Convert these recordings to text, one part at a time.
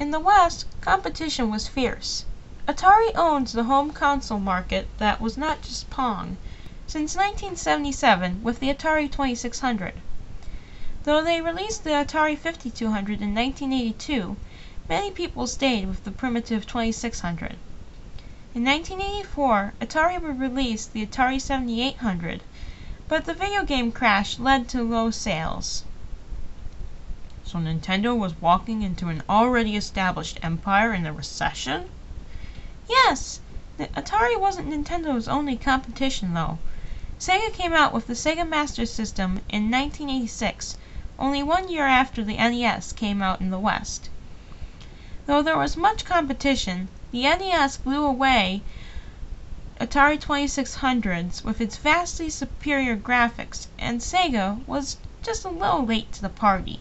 In the West, competition was fierce. Atari owns the home console market that was not just Pong, since 1977 with the Atari 2600. Though they released the Atari 5200 in 1982, many people stayed with the primitive 2600. In 1984, Atari would release the Atari 7800, but the video game crash led to low sales. So Nintendo was walking into an already established empire in a recession? Yes! Atari wasn't Nintendo's only competition though. Sega came out with the Sega Master System in 1986, only one year after the NES came out in the West. Though there was much competition, the NES blew away Atari 2600s with its vastly superior graphics, and Sega was just a little late to the party.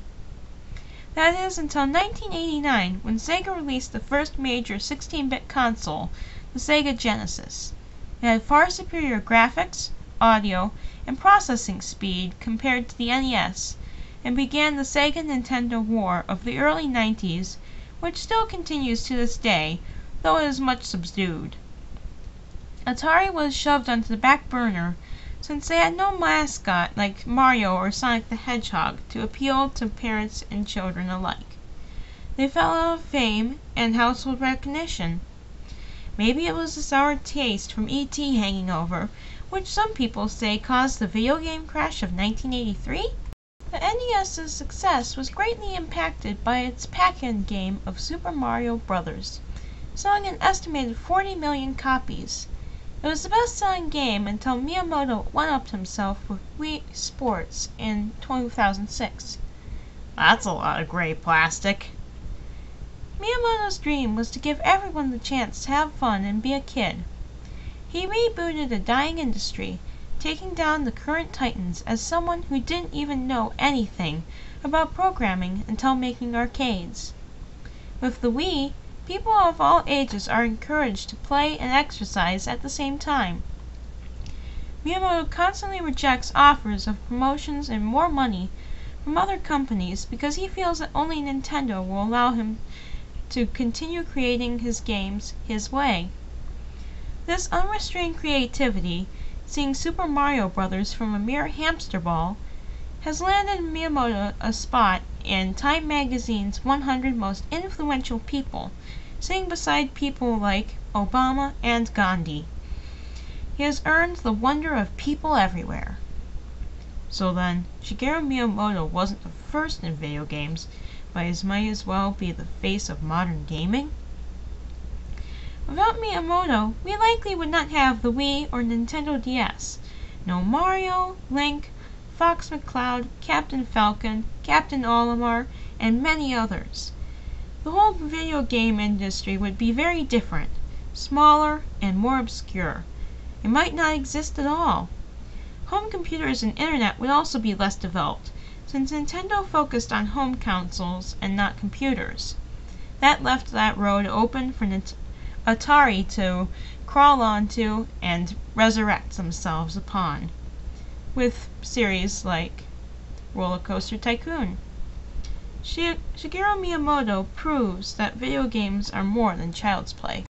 That is until 1989 when Sega released the first major 16-bit console, the Sega Genesis. It had far superior graphics, audio, and processing speed compared to the NES, and began the Sega Nintendo war of the early 90s, which still continues to this day, though it is much subdued. Atari was shoved onto the back burner since they had no mascot like Mario or Sonic the Hedgehog to appeal to parents and children alike. They fell out of fame and household recognition. Maybe it was the sour taste from E.T. hanging over, which some people say caused the video game crash of 1983? The NES's success was greatly impacted by its pack-in game of Super Mario Bros., selling an estimated 40 million copies. It was the best-selling game until Miyamoto one-upped himself with Wii Sports in 2006. That's a lot of gray plastic. Miyamoto's dream was to give everyone the chance to have fun and be a kid. He rebooted a dying industry, taking down the current titans as someone who didn't even know anything about programming until making arcades. With the Wii, People of all ages are encouraged to play and exercise at the same time. Miyamoto constantly rejects offers of promotions and more money from other companies because he feels that only Nintendo will allow him to continue creating his games his way. This unrestrained creativity, seeing Super Mario Bros. from a mere hamster ball, has landed Miyamoto a spot in Time Magazine's 100 Most Influential People sitting beside people like Obama and Gandhi. He has earned the wonder of people everywhere. So then, Shigeru Miyamoto wasn't the first in video games, but he might as well be the face of modern gaming? Without Miyamoto, we likely would not have the Wii or Nintendo DS. No Mario, Link, Fox McCloud, Captain Falcon, Captain Olimar, and many others the whole video game industry would be very different, smaller and more obscure. It might not exist at all. Home computers and internet would also be less developed, since Nintendo focused on home consoles and not computers. That left that road open for Atari to crawl onto and resurrect themselves upon, with series like Roller Coaster Tycoon. Shigeru Miyamoto proves that video games are more than child's play.